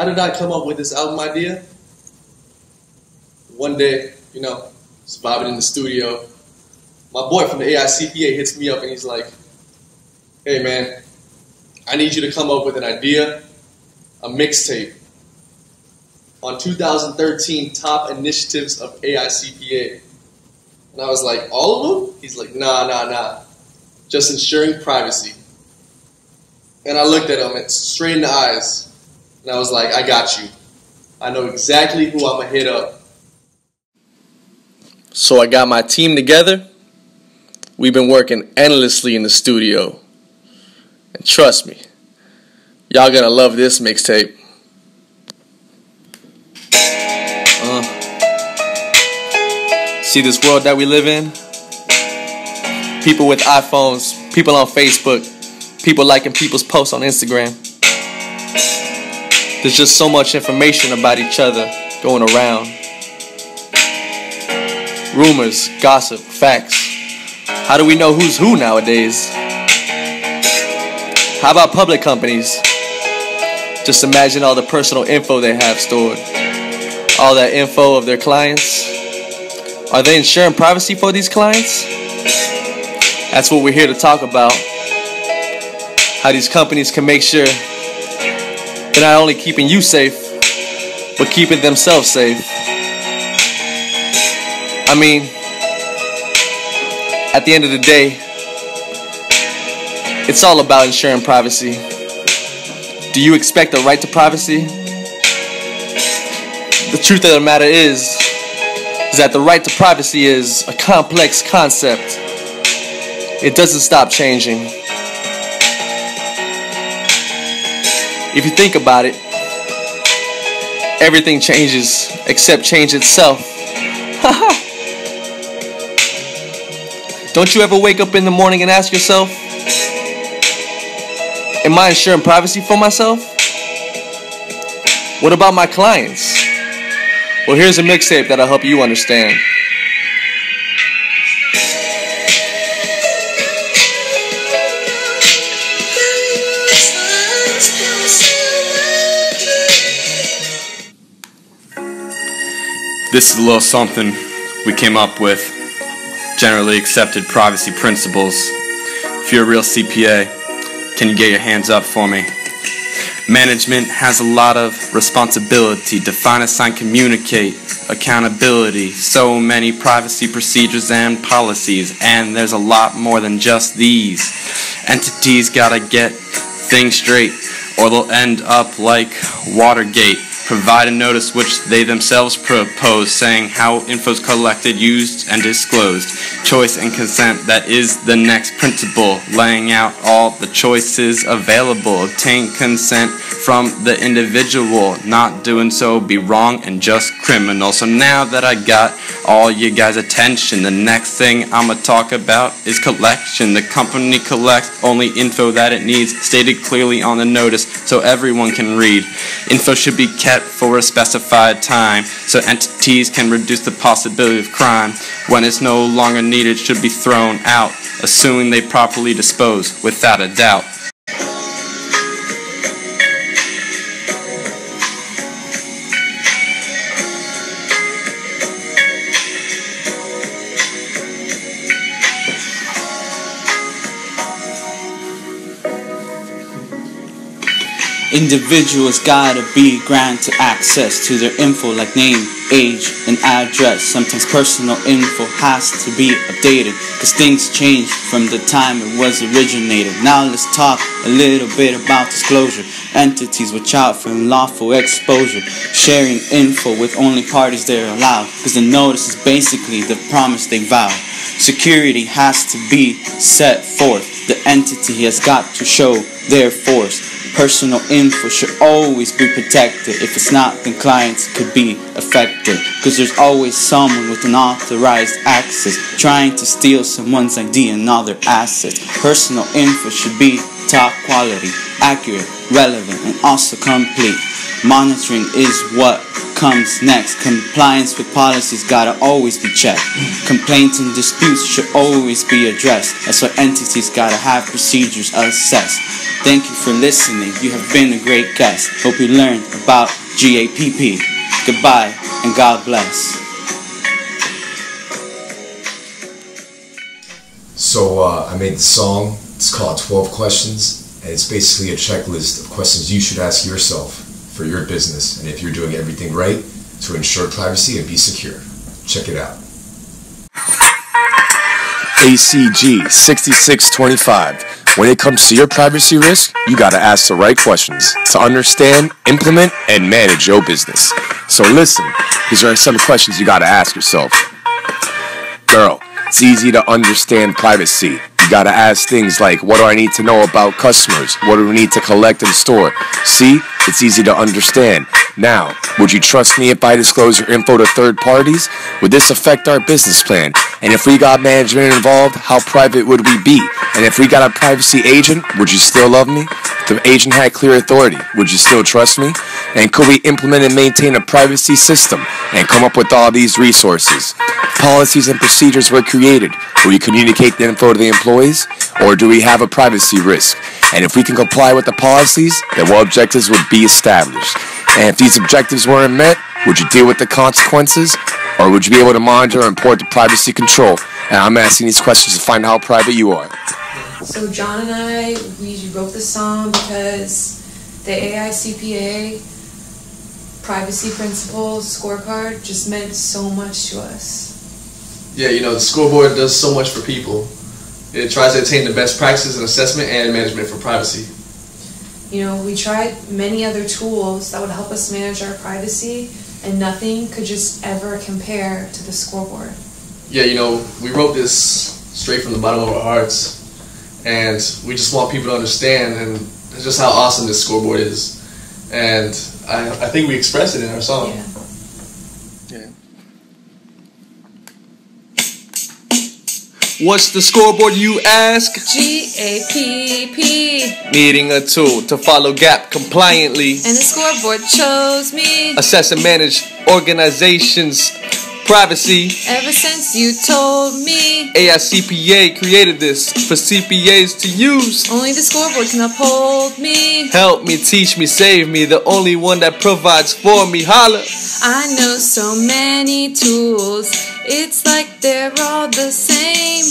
How did I come up with this album idea? One day, you know, just in the studio. My boy from the AICPA hits me up and he's like, hey man, I need you to come up with an idea, a mixtape on 2013 top initiatives of AICPA. And I was like, all of them? He's like, nah, nah, nah. Just ensuring privacy. And I looked at him and straight in the eyes, and I was like, I got you. I know exactly who I'm going to hit up. So I got my team together. We've been working endlessly in the studio. And trust me, y'all gonna love this mixtape. Uh, see this world that we live in? People with iPhones, people on Facebook, people liking people's posts on Instagram. There's just so much information about each other going around. Rumors, gossip, facts. How do we know who's who nowadays? How about public companies? Just imagine all the personal info they have stored. All that info of their clients. Are they ensuring privacy for these clients? That's what we're here to talk about. How these companies can make sure they're not only keeping you safe, but keeping themselves safe. I mean, at the end of the day, it's all about ensuring privacy. Do you expect a right to privacy? The truth of the matter is, is that the right to privacy is a complex concept. It doesn't stop changing. If you think about it, everything changes except change itself. Don't you ever wake up in the morning and ask yourself, Am I ensuring privacy for myself? What about my clients? Well, here's a mixtape that'll help you understand. This is a little something we came up with. Generally accepted privacy principles. If you're a real CPA, can you get your hands up for me? Management has a lot of responsibility. Define, assign, communicate, accountability. So many privacy procedures and policies, and there's a lot more than just these. Entities gotta get things straight, or they'll end up like Watergate provide a notice which they themselves propose, saying how info is collected, used, and disclosed. Choice and consent, that is the next principle, laying out all the choices available. Obtain consent from the individual, not doing so be wrong and just criminal. So now that I got all you guys' attention, the next thing I'm gonna talk about is collection. The company collects only info that it needs, stated clearly on the notice so everyone can read. Info should be kept for a specified time so entities can reduce the possibility of crime. When it's no longer needed, should be thrown out, assuming they properly dispose, without a doubt. Individuals gotta be granted access to their info like name, age, and address. Sometimes personal info has to be updated because things change from the time it was originated. Now let's talk a little bit about disclosure. Entities watch out for unlawful exposure. Sharing info with only parties they're allowed because the notice is basically the promise they vow. Security has to be set forth. The entity has got to show their force. Personal info should always be protected. If it's not, then clients could be affected. Because there's always someone with unauthorized access trying to steal someone's ID and other assets. Personal info should be top quality, accurate, relevant, and also complete. Monitoring is what comes next. Compliance with policies gotta always be checked. Complaints and disputes should always be addressed. That's why entities gotta have procedures assessed. Thank you for listening. You have been a great guest. Hope you learned about GAPP. Goodbye and God bless. So uh, I made the song. It's called 12 Questions, and it's basically a checklist of questions you should ask yourself for your business and if you're doing everything right to ensure privacy and be secure. Check it out. ACG 6625. When it comes to your privacy risk, you gotta ask the right questions to understand, implement, and manage your business. So listen, these are some questions you gotta ask yourself. Girl, it's easy to understand privacy. You gotta ask things like, what do I need to know about customers? What do we need to collect and store? See, it's easy to understand. Now, would you trust me if I disclose your info to third parties? Would this affect our business plan? And if we got management involved, how private would we be? And if we got a privacy agent, would you still love me? If the agent had clear authority, would you still trust me? And could we implement and maintain a privacy system and come up with all these resources? Policies and procedures were created. Will you communicate the info to the employees? Or do we have a privacy risk? And if we can comply with the policies, then what objectives would be established? And if these objectives weren't met, would you deal with the consequences? Or would you be able to monitor and report the privacy control? And I'm asking these questions to find out how private you are. So John and I, we wrote the song because the AICPA privacy principles scorecard just meant so much to us. Yeah, you know, the scoreboard does so much for people. It tries to attain the best practices in assessment and management for privacy. You know, we tried many other tools that would help us manage our privacy, and nothing could just ever compare to the scoreboard. Yeah, you know, we wrote this straight from the bottom of our hearts, and we just want people to understand and just how awesome this scoreboard is. And I, I think we express it in our song. Yeah. Yeah. What's the scoreboard, you ask? G A P P. Needing a tool to follow GAPP compliantly. And the scoreboard chose me. Assess and manage organizations' privacy. Ever since you told me. AICPA created this for CPAs to use. Only the scoreboard can uphold me. Help me, teach me, save me, the only one that provides for me. Holla! I know so many tools. It's like they're all the same.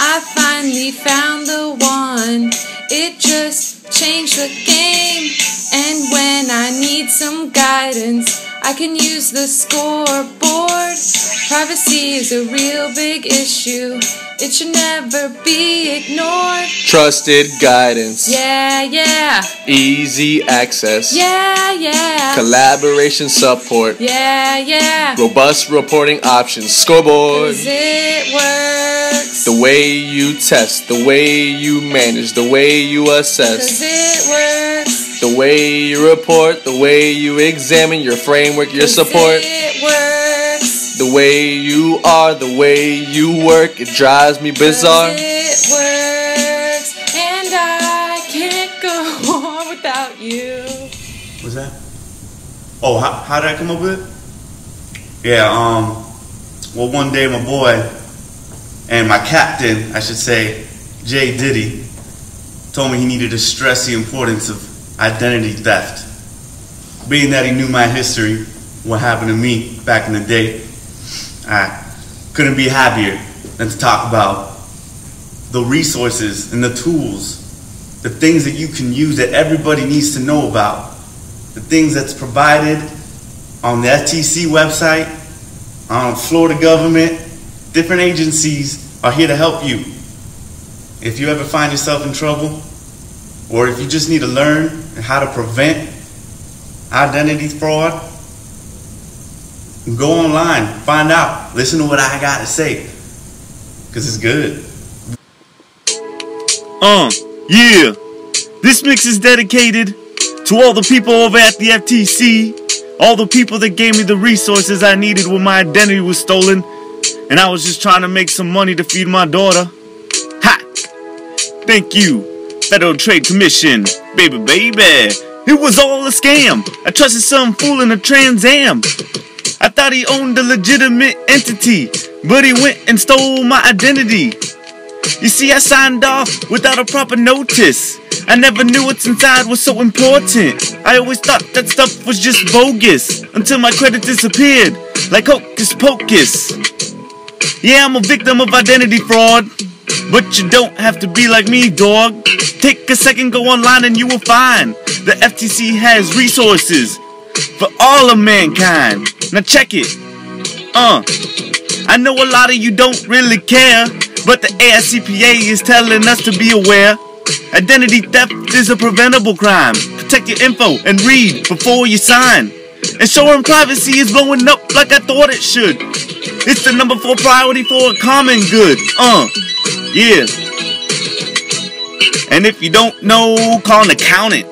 I finally found the one. It just changed the game. And when I need some guidance, I can use the scoreboard. Privacy is a real big issue. It should never be ignored. Trusted guidance. Yeah, yeah. Easy access. Yeah, yeah. Collaboration support. Yeah, yeah. Robust reporting options. Scoreboard. it works. The way you test, the way you manage, the way you assess, Cause it works. The way you report, the way you examine your framework, your support, It works. the way you are, the way you work. It drives me bizarre. It works. And I can't go on without you. What's that? Oh, how, how did I come up with it? Yeah, um, well, one day my boy and my captain, I should say, Jay Diddy, told me he needed to stress the importance of identity theft. Being that he knew my history, what happened to me back in the day, I couldn't be happier than to talk about the resources and the tools, the things that you can use that everybody needs to know about the things that's provided on the FTC website, on Florida government, different agencies are here to help you. If you ever find yourself in trouble, or if you just need to learn how to prevent identity fraud, go online, find out, listen to what I got to say, because it's good. Uh, yeah. This mix is dedicated to all the people over at the FTC, all the people that gave me the resources I needed when my identity was stolen, and I was just trying to make some money to feed my daughter. Ha! Thank you, Federal Trade Commission, baby, baby. It was all a scam. I trusted some fool in a Trans Am. I thought he owned a legitimate entity, but he went and stole my identity. You see, I signed off without a proper notice. I never knew what's inside was so important. I always thought that stuff was just bogus until my credit disappeared, like hocus pocus. Yeah, I'm a victim of identity fraud. But you don't have to be like me, dog. Take a second, go online, and you will find the FTC has resources for all of mankind. Now check it. Uh, I know a lot of you don't really care, but the ASCPA is telling us to be aware. Identity theft is a preventable crime. Protect your info and read before you sign. Ensuring privacy is blowing up like I thought it should. It's the number four priority for a common good. Uh, yeah. And if you don't know, call an accountant.